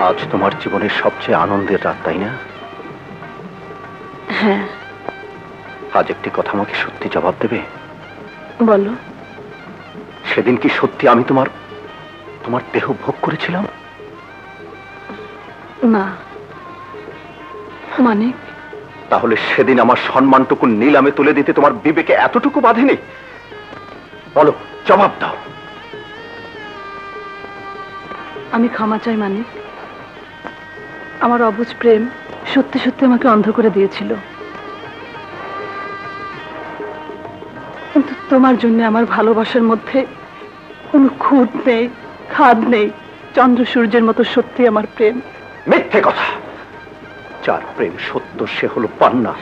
আজ তোমার জীবনের সবচেয়ে আনন্দের রাত তাই না? হ্যাঁ। আজ একটি কথা আমাকে সত্যি জবাব দেবে? বলো। সেদিন কি সত্যি আমি তোমার তোমার দেহ ভোগ করেছিলাম? না। মানে? তাহলে সেদিন আমার সম্মানটুকু নিলামে তুলে দিতে তোমার বিবেকে এতটুকু বাঁধেনি? বলো জবাব দাও। আমি ক্ষমা চাই, মানিক। আমার অবুজ প্রেম সত্যি সত্যি আমাকে অন্ধ করে দিয়েছিল। কিন্তু তোমার জন্য আমার ভালোবাসার মধ্যে কোনো খুঁত নেই, খাদ নেই, চন্দ্র সূর্যের মতো সত্যি আমার প্রেম। মিথ্যে কথা। যার প্রেম সত্য, সে হলো পান্না।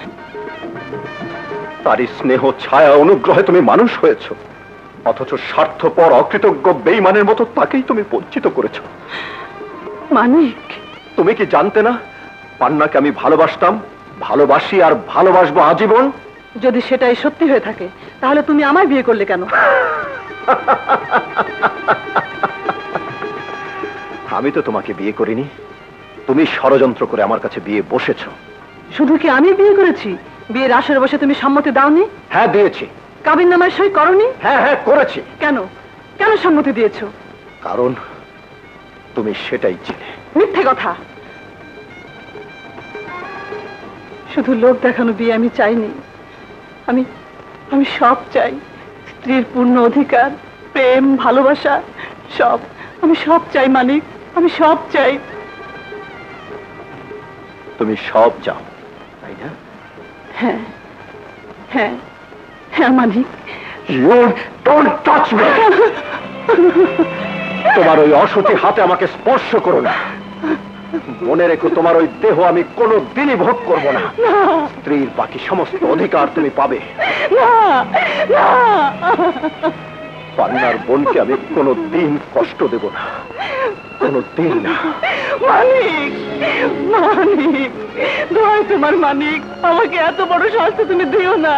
তারই স্নেহ, ছায়া, অনুগ্রহে তুমি মানুষ হয়েছ। অথচ স্বার্থপর অকৃতজ্ঞ বেইমানের মতো তাকেই তুমি বঞ্চিত করেছ। মানিক তুমি কি জানতে না পান্নাকে আমি ভালোবাসতাম ভালোবাসি আর ভালোবাসবো আজীবন? যদি সেটাই সত্যি হয়ে থাকে তাহলে তুমি আমায় বিয়ে করলে কেন? আমি তো তোমাকে বিয়ে করিনি। তুমি ষড়যন্ত্র করে আমার কাছে বিয়ে বসেছ। শুধু কি আমি বিয়ে করেছি? বিয়ের আসরে বসে তুমি সম্মতি দাওনি? হ্যাঁ দিয়েছি। কাবিন নামায় সই করনি? হ্যাঁ হ্যাঁ করেছি। কেন? কেন সম্মতি দিয়েছ? কারণ তুমি সেটাই ছিলে মিথ্যে কথা। শুধু লোক দেখানো বিয়ে আমি চাইনি। আমি আমি সব চাই। স্ত্রীর পূর্ণ অধিকার প্রেম ভালোবাসা সব। আমি সব চাই মালিক। আমি সব চাই। তুমি সব চাও তাই না? হ্যাঁ হ্যাঁ। হ্যাঁ ইউ ডোন্ট টাচ মি তোমার ওই অসুচি হাতে আমাকে স্পর্শ করো না। মনে রেখো তোমার ওই দেহ আমি কোনো দিনই ভোগ করব না। স্ত্রীর বাকি সমস্ত অধিকার তুমি পাবে। পান্নার বোনকে আমি কোনো দিন কষ্ট দেব না। কোনো দিন না। মানিক মানিক দোয়াই তোমার মানিক, আমাকে এত বড় শাস্তি তুমি দিও না।